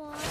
one.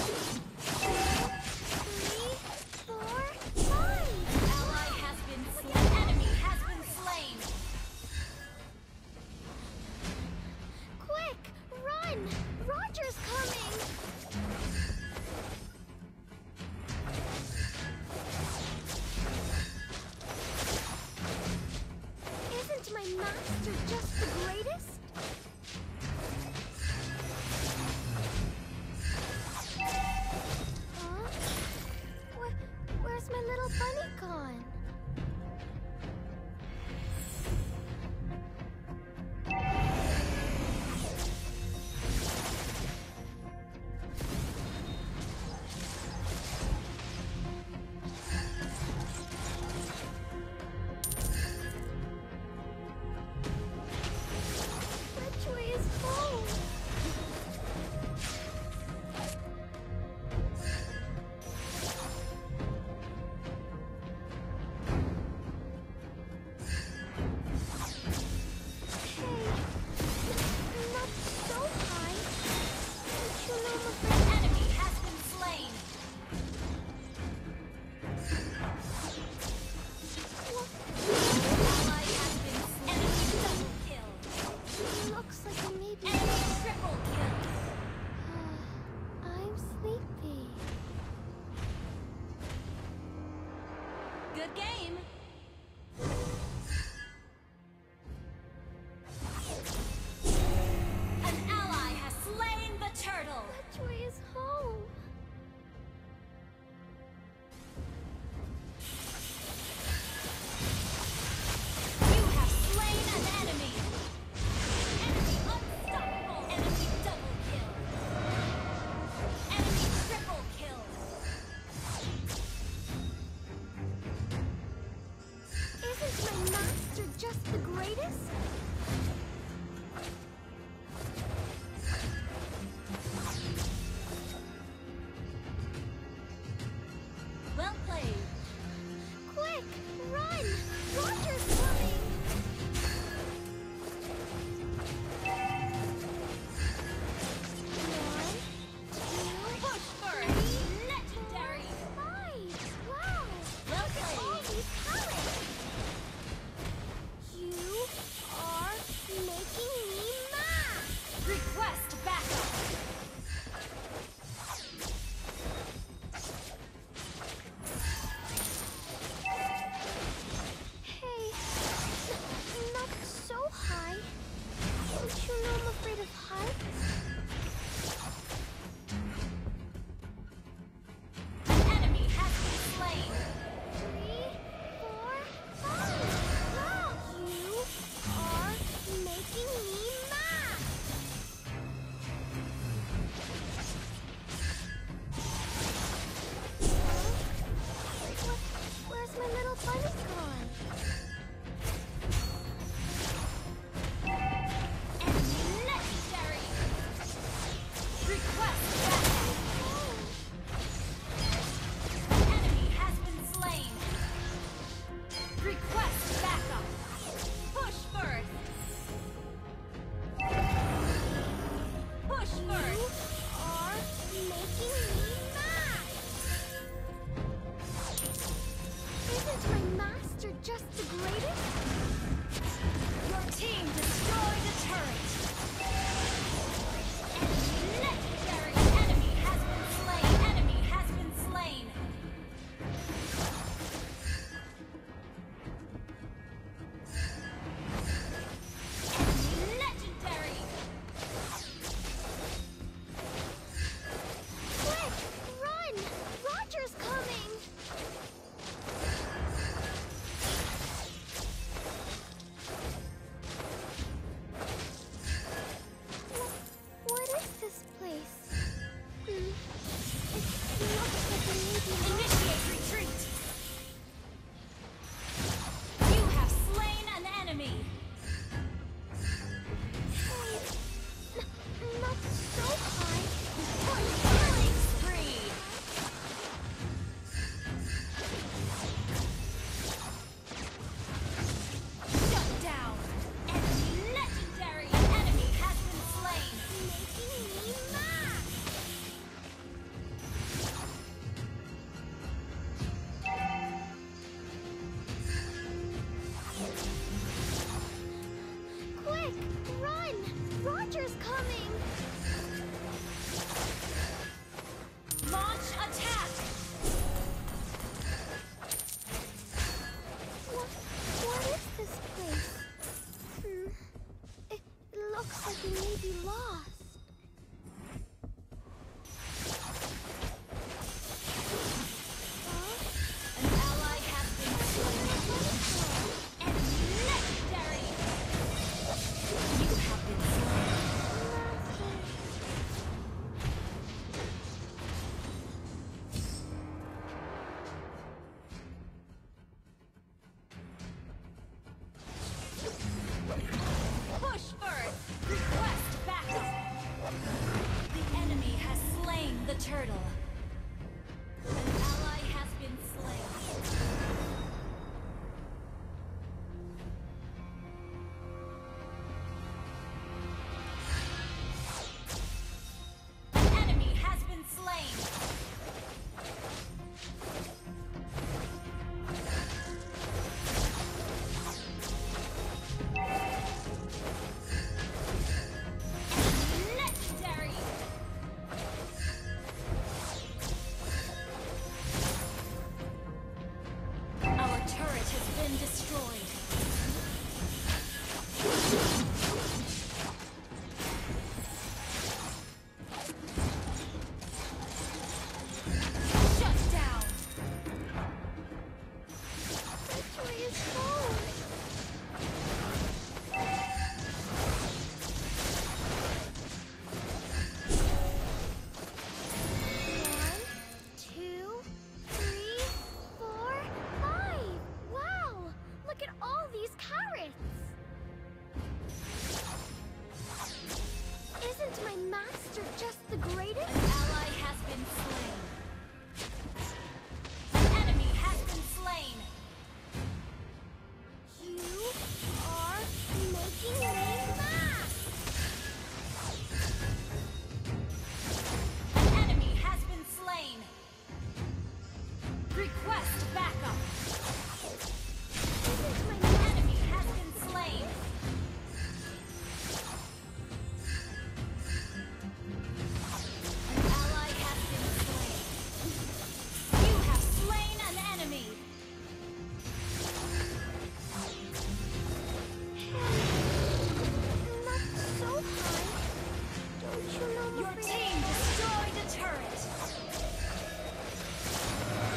Your team destroyed turret!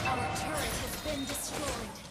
Our turret has been destroyed.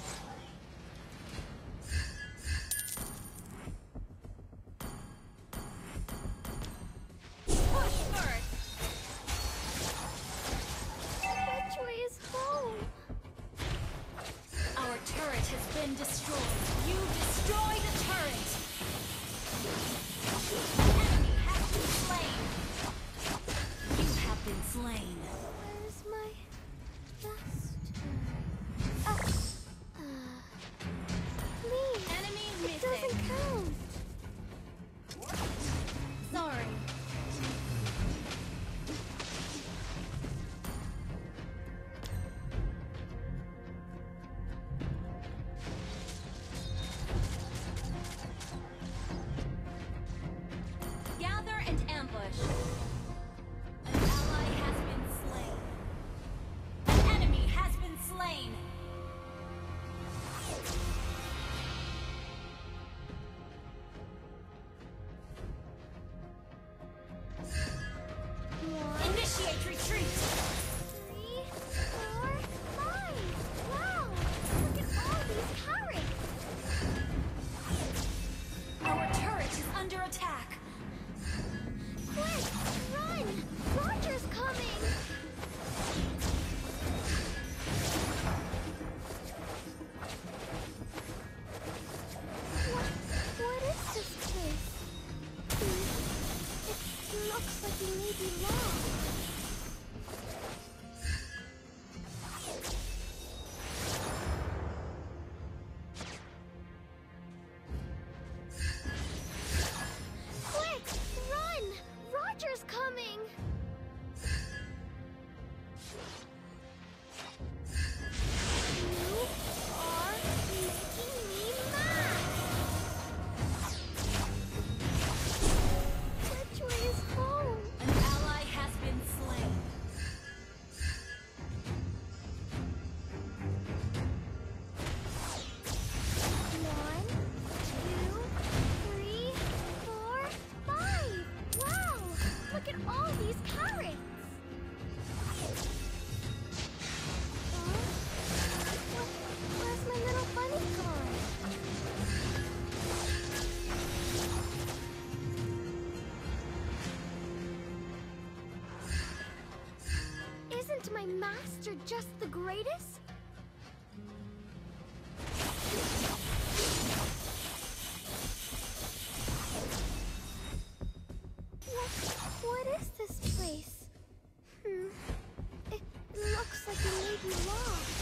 belong.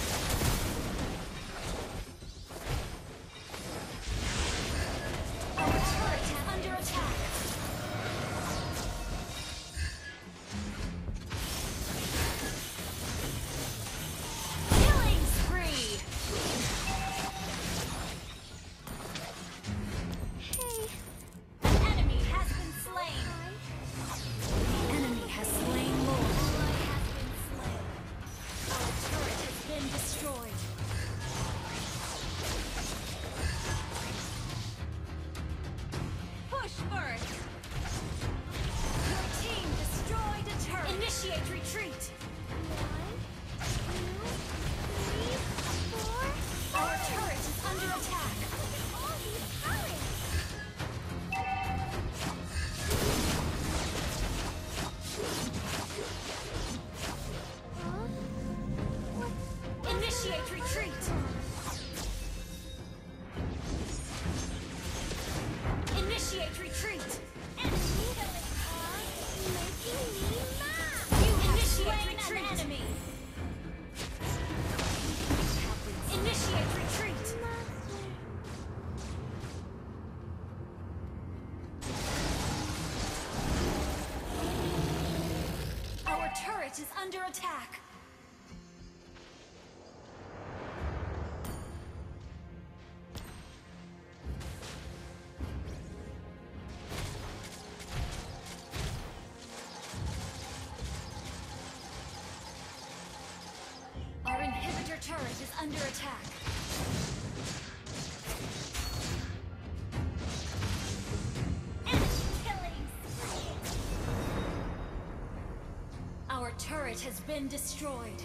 Initiate retreat! One. is under attack. Our inhibitor turret is under attack. has been destroyed.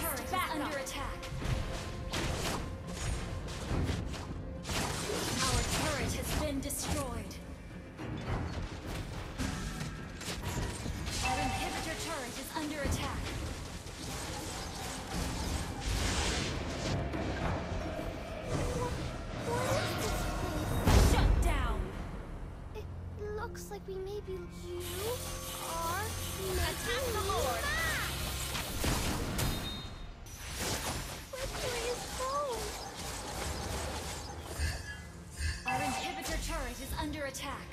turret is under attack. Our turret has been destroyed. under attack.